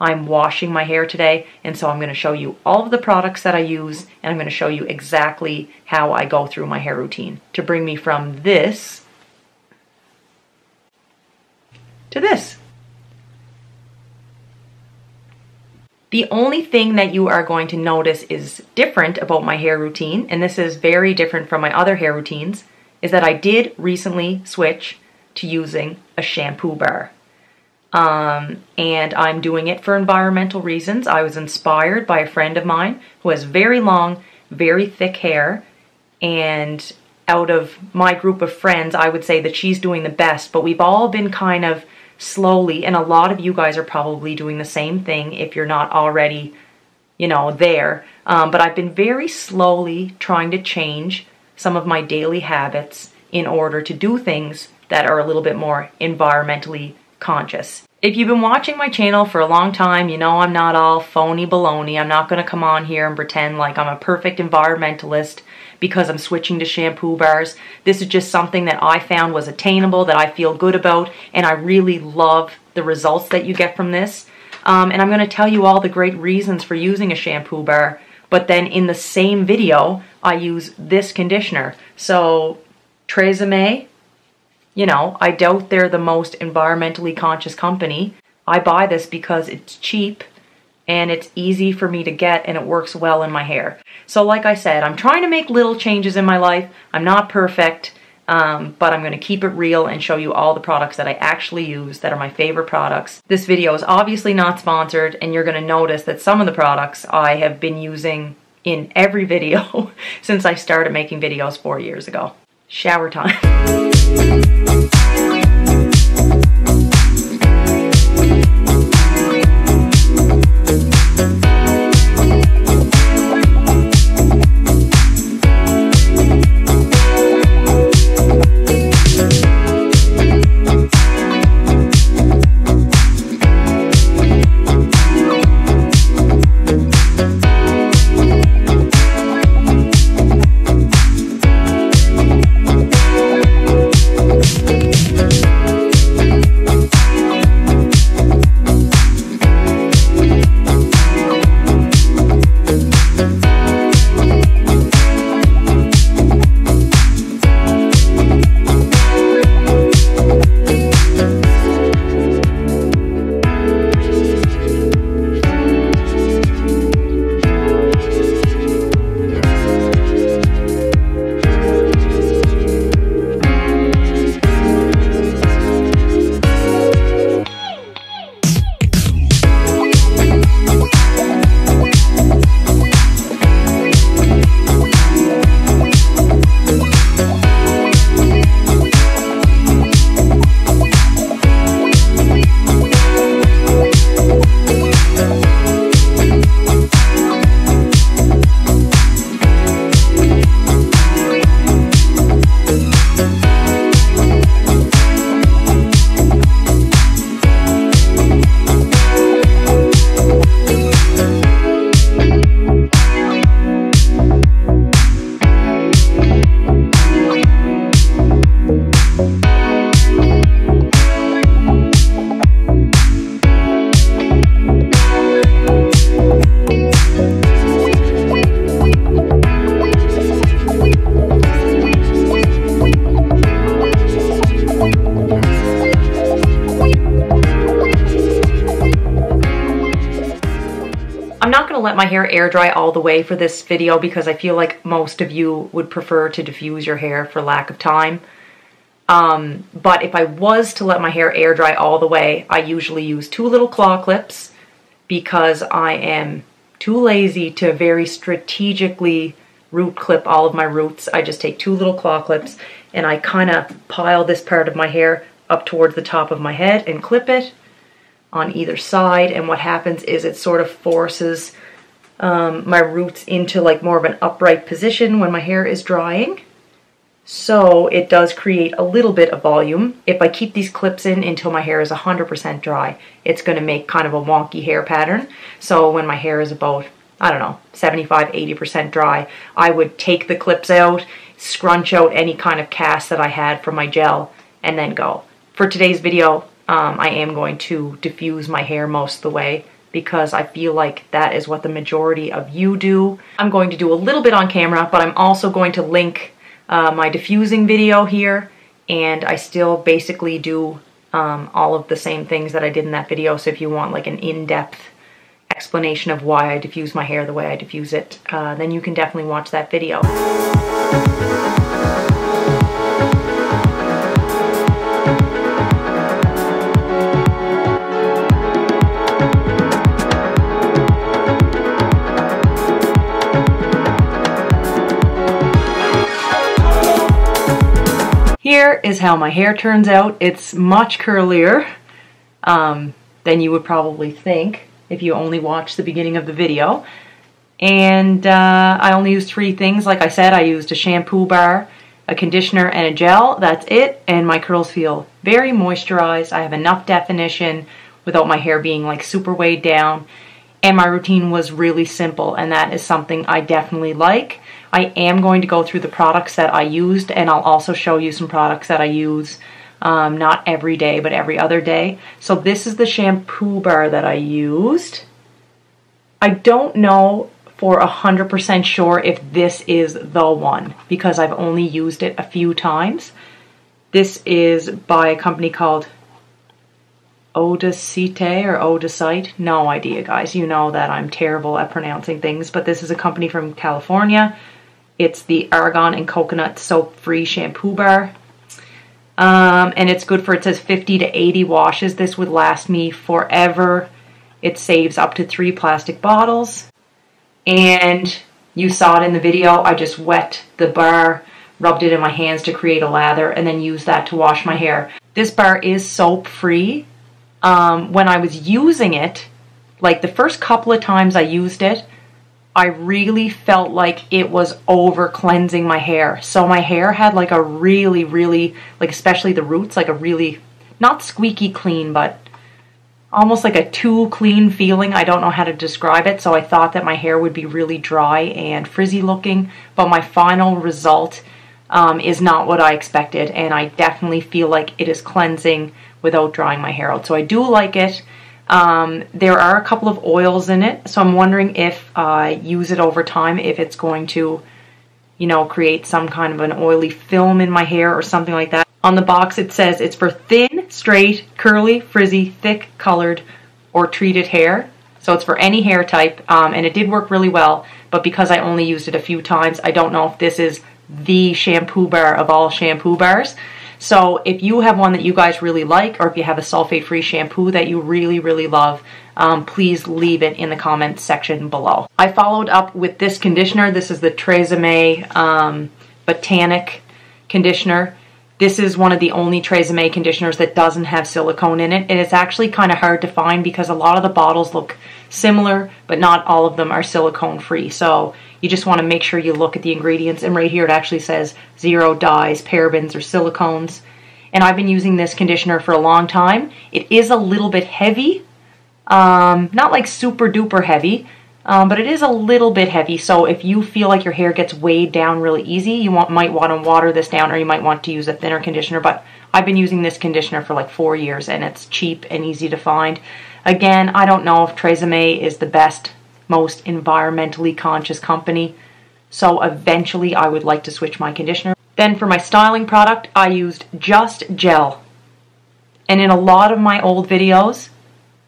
I'm washing my hair today, and so I'm going to show you all of the products that I use, and I'm going to show you exactly how I go through my hair routine to bring me from this to this. The only thing that you are going to notice is different about my hair routine, and this is very different from my other hair routines, is that I did recently switch to using a shampoo bar. Um, and I'm doing it for environmental reasons. I was inspired by a friend of mine who has very long, very thick hair, and out of my group of friends, I would say that she's doing the best, but we've all been kind of slowly, and a lot of you guys are probably doing the same thing if you're not already, you know, there. Um, but I've been very slowly trying to change some of my daily habits in order to do things that are a little bit more environmentally conscious. If you've been watching my channel for a long time, you know I'm not all phony baloney. I'm not going to come on here and pretend like I'm a perfect environmentalist because I'm switching to shampoo bars. This is just something that I found was attainable, that I feel good about, and I really love the results that you get from this. Um, and I'm going to tell you all the great reasons for using a shampoo bar, but then in the same video, I use this conditioner. So, Tresemme, you know, I doubt they're the most environmentally conscious company. I buy this because it's cheap and it's easy for me to get and it works well in my hair. So like I said, I'm trying to make little changes in my life. I'm not perfect, um, but I'm going to keep it real and show you all the products that I actually use that are my favorite products. This video is obviously not sponsored and you're going to notice that some of the products I have been using in every video since I started making videos four years ago. Shower time. let my hair air dry all the way for this video because I feel like most of you would prefer to diffuse your hair for lack of time. Um, but if I was to let my hair air dry all the way, I usually use two little claw clips because I am too lazy to very strategically root clip all of my roots. I just take two little claw clips and I kind of pile this part of my hair up towards the top of my head and clip it on either side. And what happens is it sort of forces um, my roots into like more of an upright position when my hair is drying. So it does create a little bit of volume. If I keep these clips in until my hair is 100% dry, it's going to make kind of a wonky hair pattern. So when my hair is about, I don't know, 75, 80% dry, I would take the clips out, scrunch out any kind of cast that I had from my gel, and then go. For today's video, um, I am going to diffuse my hair most of the way because I feel like that is what the majority of you do. I'm going to do a little bit on camera, but I'm also going to link uh, my diffusing video here, and I still basically do um, all of the same things that I did in that video, so if you want like an in-depth explanation of why I diffuse my hair the way I diffuse it, uh, then you can definitely watch that video. Is how my hair turns out. It's much curlier um, than you would probably think if you only watch the beginning of the video. And uh, I only used three things. Like I said, I used a shampoo bar, a conditioner, and a gel. That's it. And my curls feel very moisturized. I have enough definition without my hair being like super weighed down. And my routine was really simple, and that is something I definitely like. I am going to go through the products that I used and I'll also show you some products that I use um, not every day but every other day. So this is the shampoo bar that I used. I don't know for a 100% sure if this is the one because I've only used it a few times. This is by a company called Odacite or Odacite. No idea, guys. You know that I'm terrible at pronouncing things, but this is a company from California. It's the Argan and Coconut Soap Free Shampoo Bar. Um, and it's good for, it says 50 to 80 washes. This would last me forever. It saves up to three plastic bottles. And you saw it in the video. I just wet the bar, rubbed it in my hands to create a lather, and then used that to wash my hair. This bar is soap free. Um, when I was using it, like the first couple of times I used it, I really felt like it was over cleansing my hair. So my hair had like a really, really, like especially the roots, like a really, not squeaky clean, but almost like a too clean feeling. I don't know how to describe it. So I thought that my hair would be really dry and frizzy looking, but my final result um, is not what I expected. And I definitely feel like it is cleansing without drying my hair out. So I do like it. Um, there are a couple of oils in it, so I'm wondering if I use it over time, if it's going to, you know, create some kind of an oily film in my hair or something like that. On the box it says it's for thin, straight, curly, frizzy, thick, colored, or treated hair. So it's for any hair type, um, and it did work really well, but because I only used it a few times, I don't know if this is the shampoo bar of all shampoo bars. So if you have one that you guys really like, or if you have a sulfate-free shampoo that you really, really love, um, please leave it in the comments section below. I followed up with this conditioner. This is the Tresemme um, Botanic conditioner. This is one of the only Tresemme conditioners that doesn't have silicone in it. And it's actually kind of hard to find because a lot of the bottles look similar, but not all of them are silicone free. So you just want to make sure you look at the ingredients. And right here it actually says zero dyes, parabens, or silicones. And I've been using this conditioner for a long time. It is a little bit heavy. Um, not like super duper heavy, um, but it is a little bit heavy. So if you feel like your hair gets weighed down really easy, you want, might want to water this down or you might want to use a thinner conditioner. But I've been using this conditioner for like four years and it's cheap and easy to find. Again, I don't know if Tresemme is the best most environmentally conscious company. So eventually I would like to switch my conditioner. Then for my styling product, I used Just Gel. And in a lot of my old videos,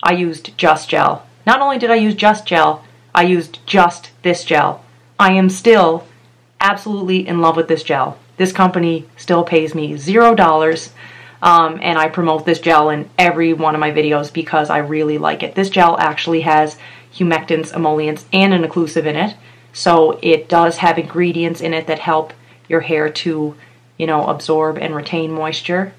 I used Just Gel. Not only did I use Just Gel, I used just this gel. I am still absolutely in love with this gel. This company still pays me zero dollars. Um, and I promote this gel in every one of my videos because I really like it. This gel actually has humectants, emollients, and an occlusive in it. So it does have ingredients in it that help your hair to, you know, absorb and retain moisture.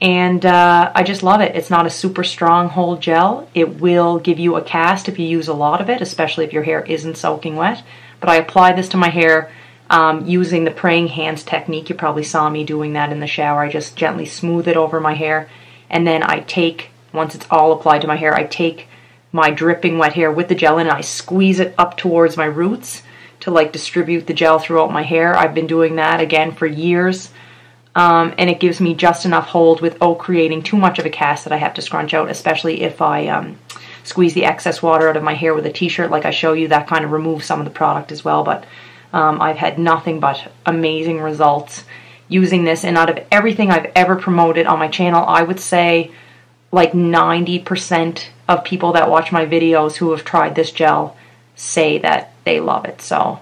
And uh, I just love it. It's not a super strong hold gel. It will give you a cast if you use a lot of it, especially if your hair isn't soaking wet. But I apply this to my hair um, using the praying hands technique. You probably saw me doing that in the shower. I just gently smooth it over my hair. And then I take, once it's all applied to my hair, I take my dripping wet hair with the gel in and I squeeze it up towards my roots to like distribute the gel throughout my hair. I've been doing that again for years. Um, and it gives me just enough hold without creating too much of a cast that I have to scrunch out, especially if I um, squeeze the excess water out of my hair with a t-shirt like I show you. That kind of removes some of the product as well. But um, I've had nothing but amazing results using this. And out of everything I've ever promoted on my channel, I would say like 90% of people that watch my videos who have tried this gel say that they love it. So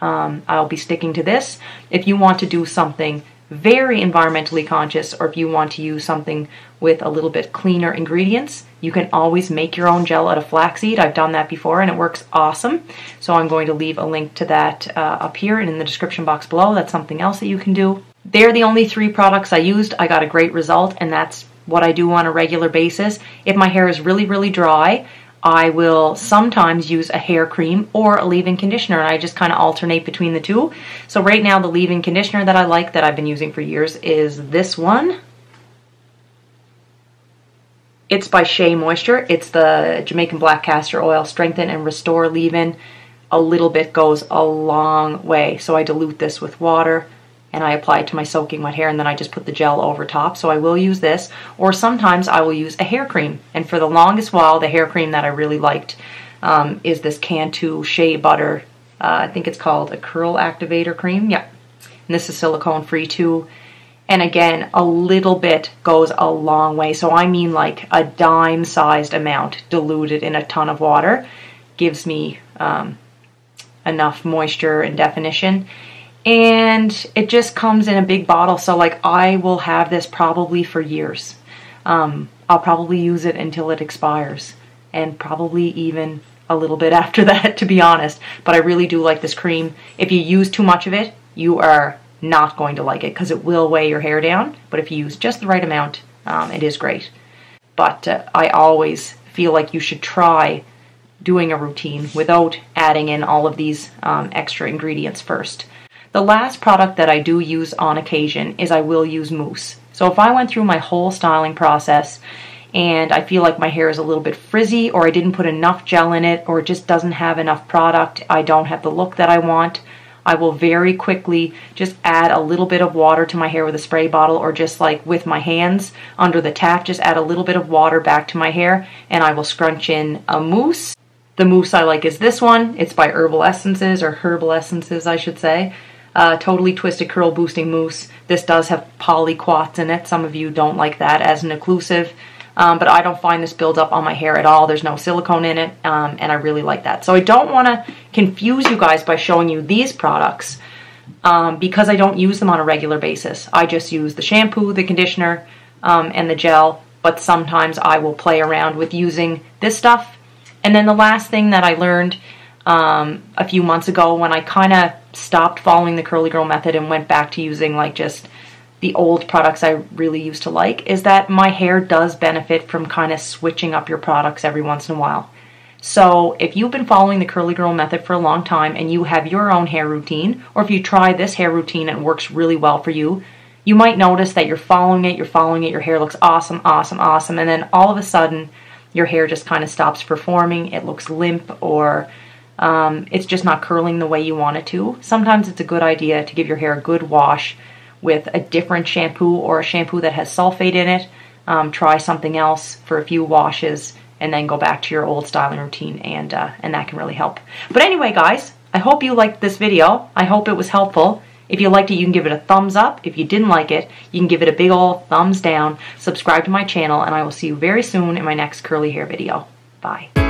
um, I'll be sticking to this. If you want to do something very environmentally conscious or if you want to use something with a little bit cleaner ingredients, you can always make your own gel out of flaxseed. I've done that before and it works awesome. So I'm going to leave a link to that uh, up here and in the description box below. That's something else that you can do. They're the only three products I used. I got a great result and that's what I do on a regular basis. If my hair is really, really dry, I will sometimes use a hair cream or a leave-in conditioner and I just kind of alternate between the two. So right now the leave-in conditioner that I like that I've been using for years is this one. It's by Shea Moisture. It's the Jamaican Black Castor Oil Strengthen and Restore Leave-In. A little bit goes a long way. So I dilute this with water and I apply it to my soaking wet hair and then I just put the gel over top. So I will use this or sometimes I will use a hair cream. And for the longest while, the hair cream that I really liked um, is this Cantu Shea Butter. Uh, I think it's called a Curl Activator Cream. Yeah. And this is silicone free too. And again, a little bit goes a long way. So I mean like a dime sized amount diluted in a ton of water gives me um, enough moisture and definition and it just comes in a big bottle. So like I will have this probably for years. Um, I'll probably use it until it expires and probably even a little bit after that to be honest. But I really do like this cream. If you use too much of it you are not going to like it because it will weigh your hair down. But if you use just the right amount um, it is great. But uh, I always feel like you should try doing a routine without adding in all of these um, extra ingredients first the last product that I do use on occasion is I will use mousse. So if I went through my whole styling process and I feel like my hair is a little bit frizzy or I didn't put enough gel in it or it just doesn't have enough product, I don't have the look that I want, I will very quickly just add a little bit of water to my hair with a spray bottle or just like with my hands under the tap, just add a little bit of water back to my hair and I will scrunch in a mousse. The mousse I like is this one. It's by Herbal Essences or Herbal Essences I should say uh, Totally Twisted Curl Boosting Mousse. This does have polyquats in it. Some of you don't like that as an occlusive. Um, but I don't find this build up on my hair at all. There's no silicone in it, um, and I really like that. So I don't want to confuse you guys by showing you these products um, because I don't use them on a regular basis. I just use the shampoo, the conditioner, um, and the gel, but sometimes I will play around with using this stuff. And then the last thing that I learned um, a few months ago when I kind of stopped following the curly girl method and went back to using like just the old products I really used to like is that my hair does benefit from kind of switching up your products every once in a while. So if you've been following the curly girl method for a long time and you have your own hair routine, or if you try this hair routine and it works really well for you, you might notice that you're following it, you're following it, your hair looks awesome, awesome, awesome, and then all of a sudden your hair just kind of stops performing, it looks limp or um, it's just not curling the way you want it to. Sometimes it's a good idea to give your hair a good wash with a different shampoo or a shampoo that has sulfate in it. Um, try something else for a few washes and then go back to your old styling routine and, uh, and that can really help. But anyway, guys, I hope you liked this video. I hope it was helpful. If you liked it, you can give it a thumbs up. If you didn't like it, you can give it a big old thumbs down. Subscribe to my channel, and I will see you very soon in my next curly hair video. Bye.